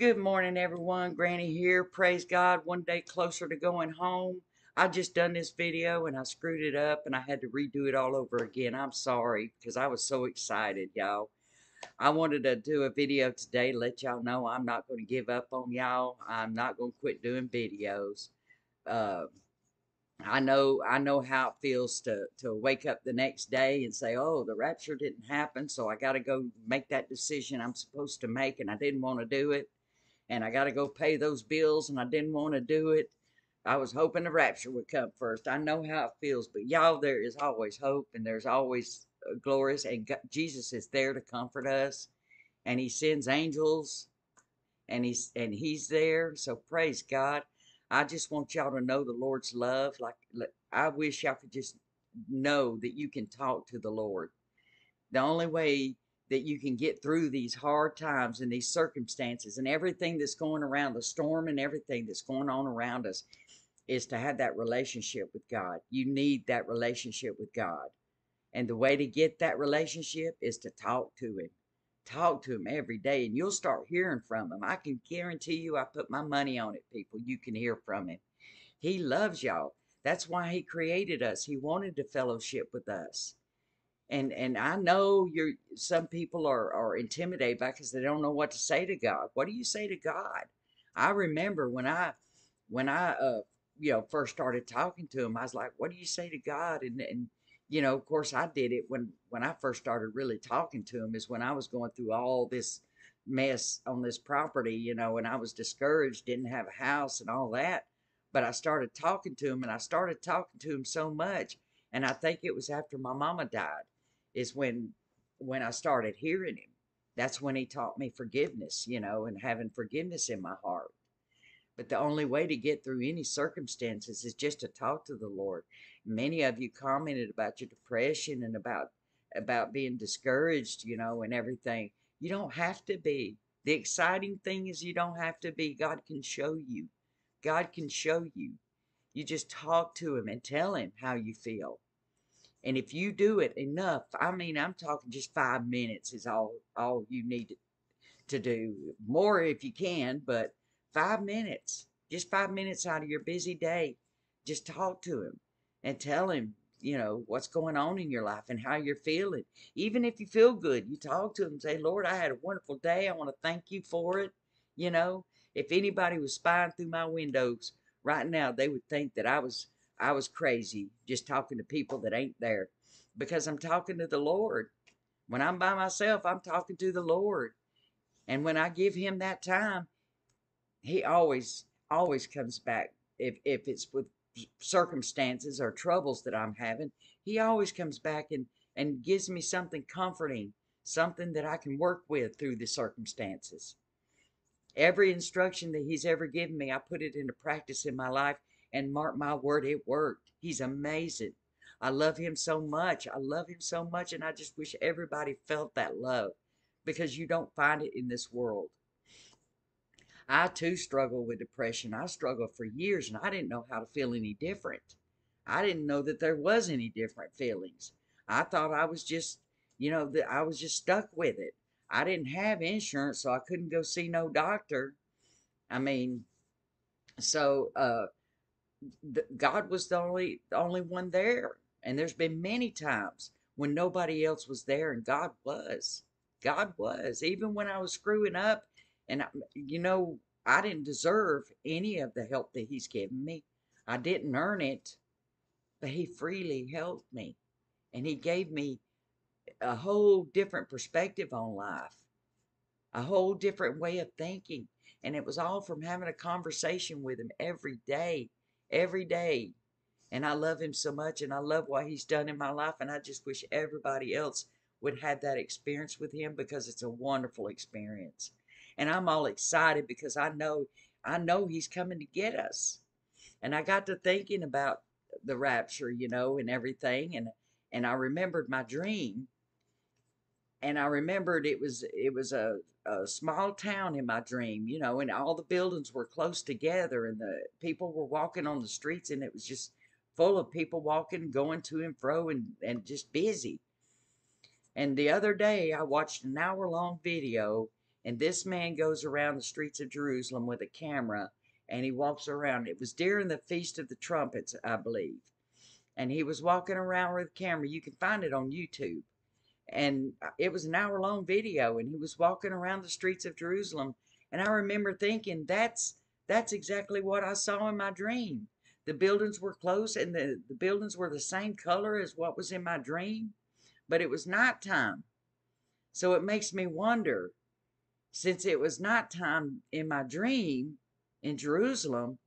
Good morning, everyone. Granny here. Praise God. One day closer to going home. I just done this video and I screwed it up and I had to redo it all over again. I'm sorry because I was so excited, y'all. I wanted to do a video today, to let y'all know I'm not going to give up on y'all. I'm not going to quit doing videos. Uh, I know I know how it feels to to wake up the next day and say, "Oh, the rapture didn't happen, so I got to go make that decision I'm supposed to make and I didn't want to do it." And I got to go pay those bills, and I didn't want to do it. I was hoping the rapture would come first. I know how it feels, but y'all, there is always hope, and there's always uh, glorious, and God, Jesus is there to comfort us, and He sends angels, and He's and He's there. So praise God. I just want y'all to know the Lord's love. Like I wish y'all could just know that you can talk to the Lord. The only way that you can get through these hard times and these circumstances and everything that's going around the storm and everything that's going on around us is to have that relationship with God. You need that relationship with God. And the way to get that relationship is to talk to Him. Talk to Him every day, and you'll start hearing from Him. I can guarantee you, I put my money on it, people. You can hear from Him. He loves y'all. That's why He created us. He wanted to fellowship with us and and I know you're some people are are intimidated because they don't know what to say to God. What do you say to God? I remember when I when I uh you know first started talking to him, I was like, "What do you say to God?" And and you know, of course, I did it when when I first started really talking to him is when I was going through all this mess on this property, you know, and I was discouraged, didn't have a house and all that. But I started talking to him, and I started talking to him so much, and I think it was after my mama died is when when I started hearing him. That's when he taught me forgiveness, you know, and having forgiveness in my heart. But the only way to get through any circumstances is just to talk to the Lord. Many of you commented about your depression and about about being discouraged, you know, and everything. You don't have to be. The exciting thing is you don't have to be. God can show you. God can show you. You just talk to him and tell him how you feel. And if you do it enough, I mean, I'm talking just five minutes is all all you need to do. More if you can, but five minutes, just five minutes out of your busy day, just talk to him and tell him, you know, what's going on in your life and how you're feeling. Even if you feel good, you talk to him and say, Lord, I had a wonderful day. I want to thank you for it. You know, if anybody was spying through my windows right now, they would think that I was I was crazy just talking to people that ain't there because I'm talking to the Lord. When I'm by myself, I'm talking to the Lord. And when I give him that time, he always, always comes back. If, if it's with circumstances or troubles that I'm having, he always comes back and, and gives me something comforting, something that I can work with through the circumstances. Every instruction that he's ever given me, I put it into practice in my life and mark my word, it worked. He's amazing. I love him so much. I love him so much. And I just wish everybody felt that love because you don't find it in this world. I too struggle with depression. I struggled for years and I didn't know how to feel any different. I didn't know that there was any different feelings. I thought I was just, you know, that I was just stuck with it. I didn't have insurance, so I couldn't go see no doctor. I mean, so uh, God was the only the only one there. And there's been many times when nobody else was there and God was. God was. Even when I was screwing up and you know, I didn't deserve any of the help that he's given me. I didn't earn it, but he freely helped me. And he gave me a whole different perspective on life. A whole different way of thinking. And it was all from having a conversation with him every day every day. And I love him so much and I love what he's done in my life. And I just wish everybody else would have that experience with him because it's a wonderful experience. And I'm all excited because I know I know he's coming to get us. And I got to thinking about the rapture, you know, and everything and and I remembered my dream and I remembered it was it was a, a small town in my dream, you know, and all the buildings were close together, and the people were walking on the streets, and it was just full of people walking, going to and fro, and and just busy. And the other day, I watched an hour long video, And this man goes around the streets of Jerusalem with a camera and he walks around. It was during the Feast of the Trumpets, I believe. And he was walking around with a camera. You can find it on YouTube. And uh, it was an hour long video and he was walking around the streets of Jerusalem. And I remember thinking, that's that's exactly what I saw in my dream. The buildings were close and the, the buildings were the same color as what was in my dream, but it was nighttime. So it makes me wonder, since it was nighttime in my dream in Jerusalem,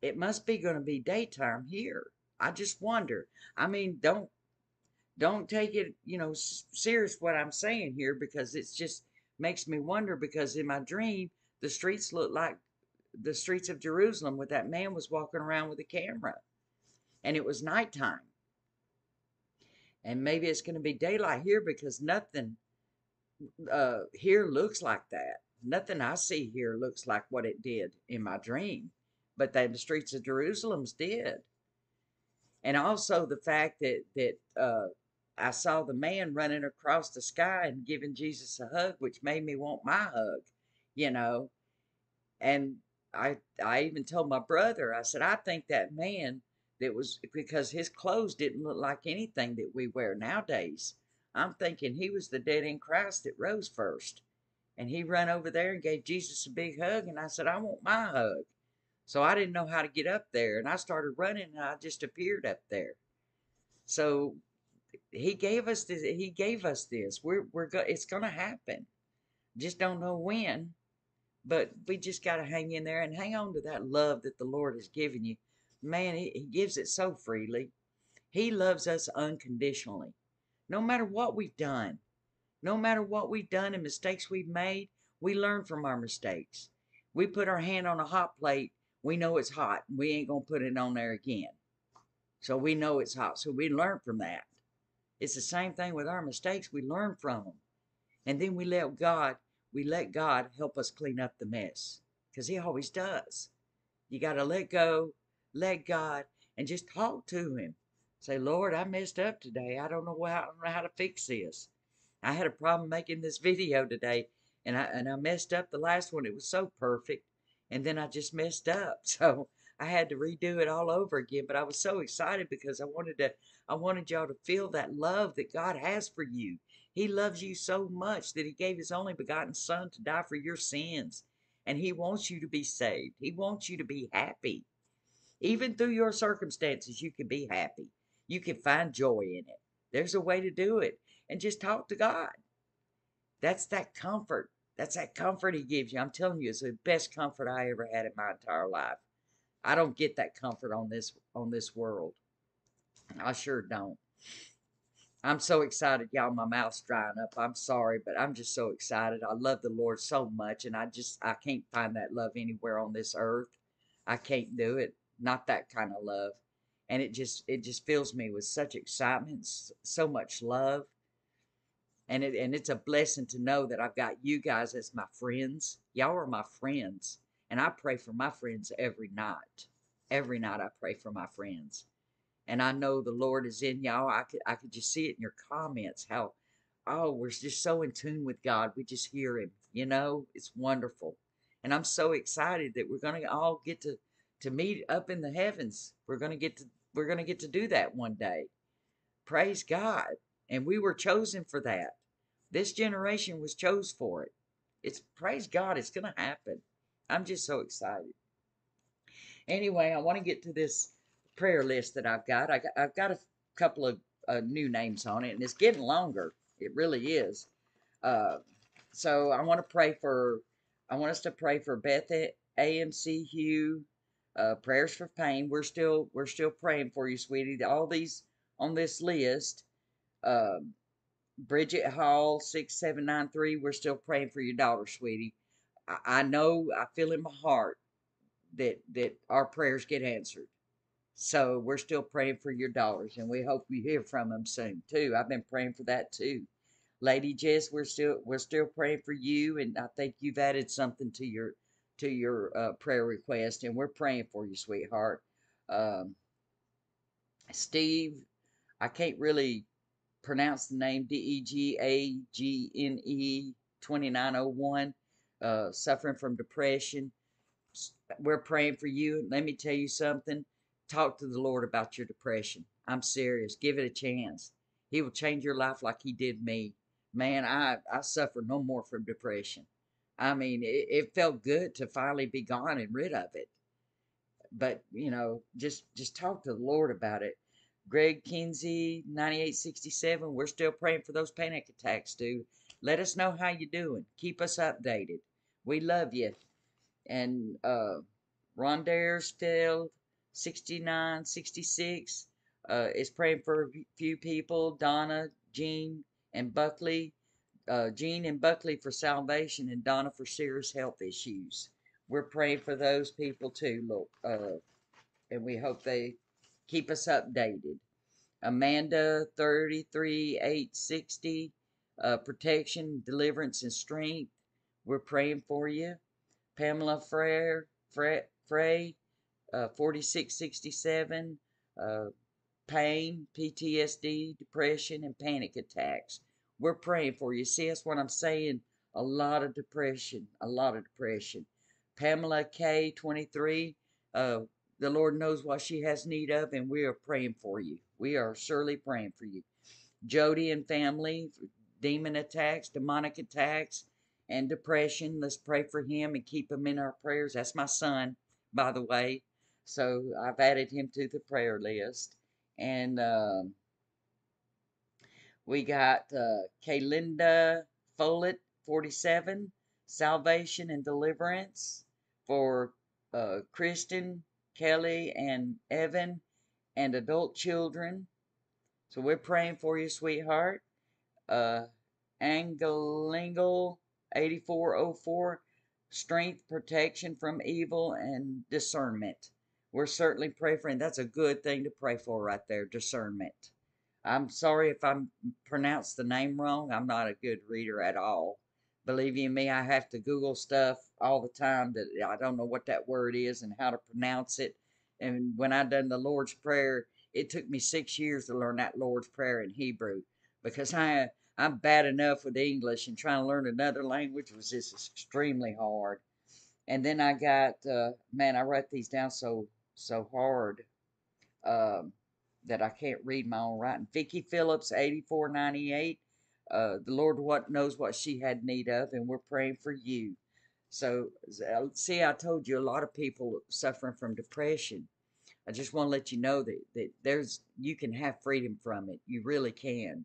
it must be going to be daytime here. I just wonder. I mean, don't don't take it, you know, serious what I'm saying here because it's just makes me wonder because in my dream the streets look like the streets of Jerusalem with that man was walking around with a camera. And it was nighttime. And maybe it's going to be daylight here because nothing uh, here looks like that. Nothing I see here looks like what it did in my dream. But that the streets of Jerusalem's did. And also the fact that, that uh, I saw the man running across the sky and giving Jesus a hug, which made me want my hug, you know. And I I even told my brother, I said, I think that man that was because his clothes didn't look like anything that we wear nowadays. I'm thinking he was the dead in Christ that rose first. And he run over there and gave Jesus a big hug, and I said, I want my hug. So I didn't know how to get up there, and I started running, and I just appeared up there. So he gave us this. He gave us this. We're we're go, it's going to happen. Just don't know when. But we just got to hang in there and hang on to that love that the Lord has given you. Man, he, he gives it so freely. He loves us unconditionally. No matter what we've done, no matter what we've done and mistakes we've made, we learn from our mistakes. We put our hand on a hot plate, we know it's hot. We ain't to put it on there again. So we know it's hot. So we learn from that. It's the same thing with our mistakes. We learn from them. And then we let God we let God help us clean up the mess because He always does. You got to let go, let God, and just talk to Him. Say, Lord, I messed up today. I don't know how, know how to fix this. I had a problem making this video today, and I and I messed up the last one. It was so perfect, and then I just messed up. So I had to redo it all over again. But I was so excited because I wanted to I wanted y'all to feel that love that God has for you. He loves you so much that he gave his only begotten son to die for your sins. And he wants you to be saved. He wants you to be happy. Even through your circumstances, you can be happy. You can find joy in it. There's a way to do it. And just talk to God. That's that comfort. That's that comfort he gives you. I'm telling you, it's the best comfort I ever had in my entire life. I don't get that comfort on this on this world. I sure don't. I'm so excited, y'all. My mouth's drying up. I'm sorry, but I'm just so excited. I love the Lord so much, and I just I can't find that love anywhere on this earth. I can't do it. Not that kind of love, and it just it just fills me with such excitement, so much love, and it and it's a blessing to know that I've got you guys as my friends. Y'all are my friends, and I pray for my friends every night. Every night I pray for my friends and I know the Lord is in y'all. I could I could just see it in your comments how oh we're just so in tune with God. We just hear Him. You know, it's wonderful, and I'm so excited that we're gonna all get to to meet up in the heavens. We're gonna get to we're gonna get to do that one day. Praise God, and we were chosen for that. This generation was chose for it. It's praise God. It's gonna happen. I'm just so excited. Anyway, I want to get to this prayer list that I've got. I got I've got a couple of uh, new names on it, and it's getting longer. It really is. Uh, so I want to pray for. I want us to pray for Beth AMC Hugh. Uh, prayers for pain. We're still we're still praying for you, sweetie. All these on this list. Uh, Bridget Hall six seven nine three. We're still praying for your daughter, sweetie. I, know. I feel in my heart that that our prayers get answered. So we're still praying for your daughters, and we hope you hear from them soon too. I've been praying for that too. Lady Jess, we're still we're still praying for you, and I think you've added something to your to your uh, prayer request, and we're praying for you, sweetheart. Um, Steve, I can't really pronounce the name D E G A G N E twenty nine oh one. Uh, suffering from depression, we're praying for you. Let me tell you something. Talk to the Lord about your depression. I'm serious. Give it a chance. He will change your life like he did me. Man, I, I suffer no more from depression. I mean, it, it felt good to finally be gone and rid of it. But, you know, just just talk to the Lord about it. Greg Kinsey, 9867, we're still praying for those panic attacks, dude. Let us know how you're doing. Keep us updated. We love you. And uh, Ron Daresfield, 6966, uh, is praying for a few people Donna, Jean, and Buckley. Uh, Jean and Buckley for salvation, and Donna for serious health issues. We're praying for those people too, uh, and we hope they keep us updated. Amanda, 33860, uh, protection, deliverance, and strength. We're praying for you. Pamela Frey, Frey uh, 4667, uh, pain, PTSD, depression, and panic attacks. We're praying for you. See, that's what I'm saying. A lot of depression, a lot of depression. Pamela K, 23, uh, the Lord knows what she has need of, and we are praying for you. We are surely praying for you. Jody and family, demon attacks, demonic attacks, and depression. Let's pray for him and keep him in our prayers. That's my son, by the way. So I've added him to the prayer list. And um, we got uh, Kaylinda Follett, 47, Salvation and Deliverance for uh, Kristen, Kelly, and Evan, and adult children. So we're praying for you, sweetheart. Uh, Angelingle 8404, strength, protection from evil, and discernment. We're certainly praying for, and that's a good thing to pray for right there, discernment. I'm sorry if I pronounced the name wrong. I'm not a good reader at all. Believe you me, I have to Google stuff all the time that I don't know what that word is and how to pronounce it. And when I done the Lord's Prayer, it took me six years to learn that Lord's Prayer in Hebrew because I I'm bad enough with English and trying to learn another language was just extremely hard. And then I got uh, man, I write these down so so hard um, that I can't read my own writing. Vicki Phillips, eighty four ninety eight. Uh, the Lord what knows what she had need of, and we're praying for you. So uh, see, I told you a lot of people suffering from depression. I just want to let you know that, that there's you can have freedom from it. You really can.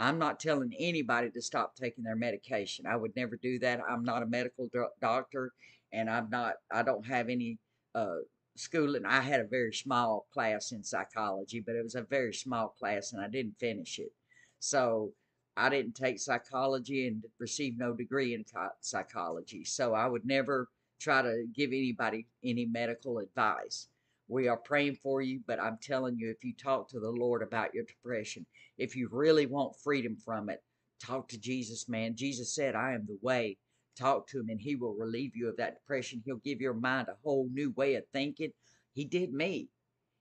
I'm not telling anybody to stop taking their medication. I would never do that. I'm not a medical do- doctor, and I'm not. I don't have any uh, schooling. I had a very small class in psychology, but it was a very small class, and I didn't finish it. So I didn't take psychology and receive no degree in psychology. So I would never try to give anybody any medical advice. We are praying for you, but I'm telling you, if you talk to the Lord about your depression, if you really want freedom from it, talk to Jesus, man. Jesus said, I am the way. Talk to him and he will relieve you of that depression. He'll give your mind a whole new way of thinking. He did me.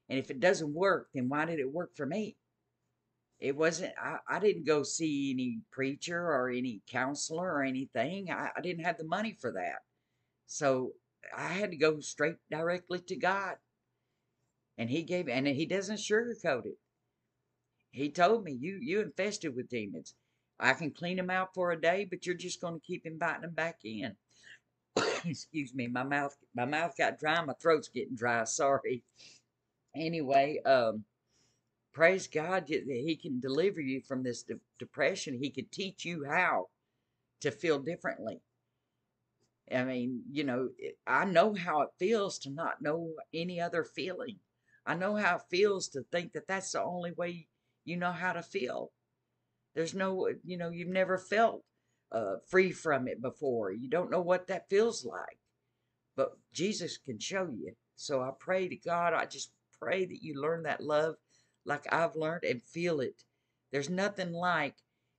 And if it doesn't work, then why did it work for me? It wasn't, I, I didn't go see any preacher or any counselor or anything. I, I didn't have the money for that. So I had to go straight directly to God. And he gave, and he doesn't sugarcoat it. He told me, you, you infested with demons. I can clean them out for a day, but you're just going to keep inviting them back in. Excuse me, my mouth, my mouth got dry. My throat's getting dry. Sorry. Anyway, um, praise God that He can deliver you from this de- depression. He could teach you how to feel differently. I mean, you know, I know how it feels to not know any other feeling. I know how it feels to think that that's the only way you know how to feel. There's no, you know, you've never felt uh, free from it before. You don't know what that feels like. But Jesus can show you. So I pray to God, I just pray that you learn that love like I've learned and feel it. There's nothing like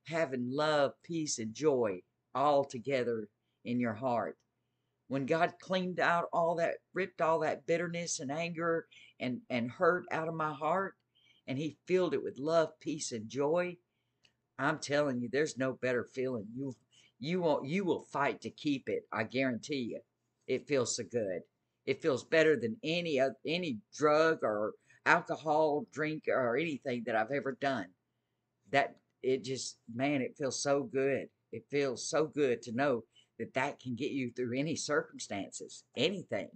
having love, peace, and joy all together in your heart when God cleaned out all that, ripped all that bitterness and anger and, and hurt out of my heart, and He filled it with love, peace, and joy, I'm telling you, there's no better feeling. You you won't you will fight to keep it. I guarantee you. It feels so good. It feels better than any any drug or alcohol drink or anything that I've ever done. That it just man, it feels so good. It feels so good to know that that can get you through any circumstances, anything.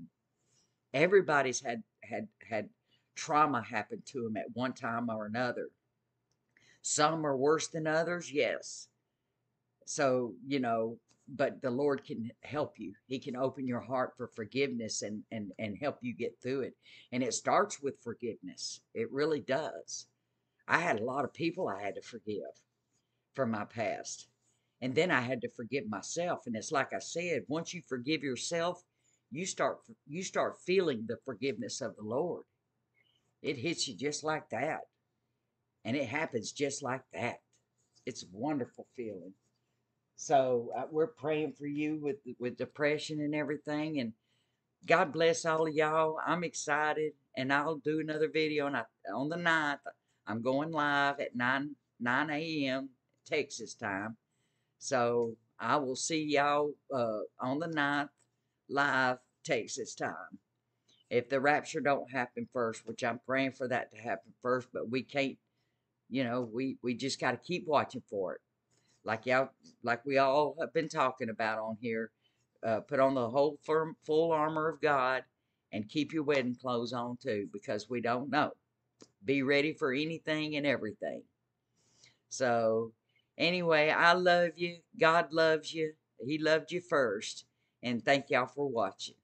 Everybody's had had had trauma happen to them at one time or another. Some are worse than others, yes. So, you know, but the Lord can help you. He can open your heart for forgiveness and, and, and help you get through it. And it starts with forgiveness. It really does. I had a lot of people I had to forgive from my past. And then I had to forgive myself. And it's like I said, once you forgive yourself, you start you start feeling the forgiveness of the Lord. It hits you just like that. And it happens just like that. It's a wonderful feeling. So uh, we're praying for you with with depression and everything. And God bless all of y'all. I'm excited, and I'll do another video. And I, on the 9th, I'm going live at 9 9 a.m. Texas time. So I will see y'all uh, on the 9th live Texas time. If the rapture don't happen first, which I'm praying for that to happen first, but we can't, you know, we, we just got to keep watching for it like y'all, like we all have been talking about on here. Uh, put on the whole firm, full armor of God and keep your wedding clothes on too, because we don't know. Be ready for anything and everything. So, anyway, I love you. God loves you. He loved you first. And thank y'all for watching.